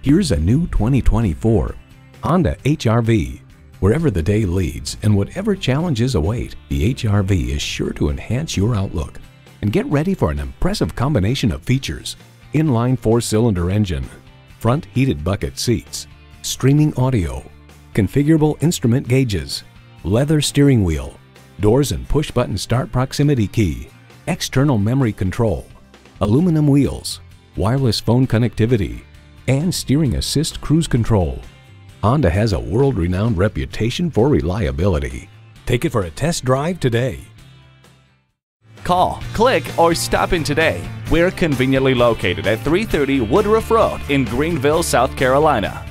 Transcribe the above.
Here's a new 2024 Honda HRV. Wherever the day leads and whatever challenges await, the HRV is sure to enhance your outlook. And get ready for an impressive combination of features. Inline four-cylinder engine, front heated bucket seats, streaming audio, configurable instrument gauges, leather steering wheel, doors and push-button start proximity key, external memory control, aluminum wheels, wireless phone connectivity, and steering assist cruise control. Honda has a world-renowned reputation for reliability. Take it for a test drive today. Call, click, or stop in today. We're conveniently located at 330 Woodruff Road in Greenville, South Carolina.